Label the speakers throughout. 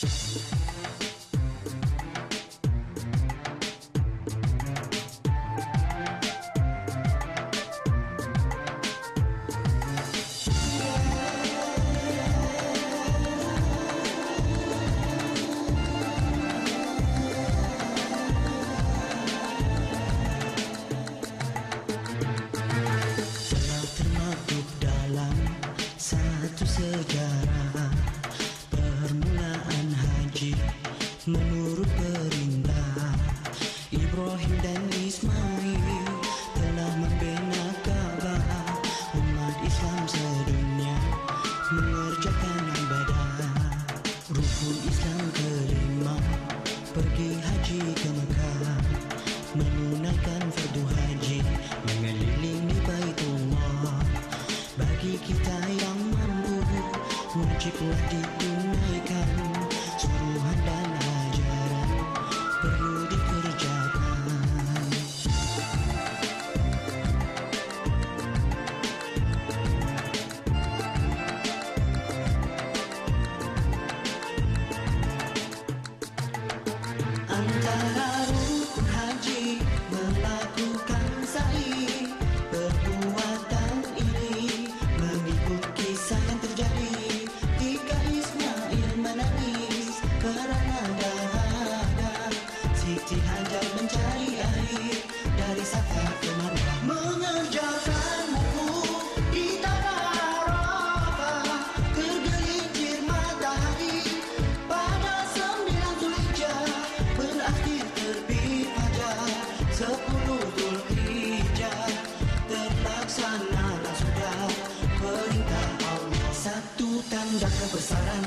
Speaker 1: Thank alhaji taimaka Siti Hajar mencari air dari Safar Sepuluh Zulhijjah Terlaksanalah sudah. Perintah Allah Satu Tanda kebesaran.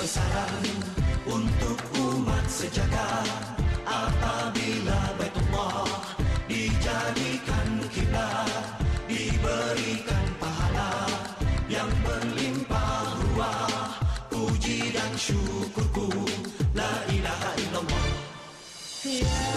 Speaker 1: kebesaran untuk umat sejagat apabila Baitullah dijadikan kiblat diberikan pahala yang berlimpah ruah puji dan Syukurku La ilaha illallah
Speaker 2: Ya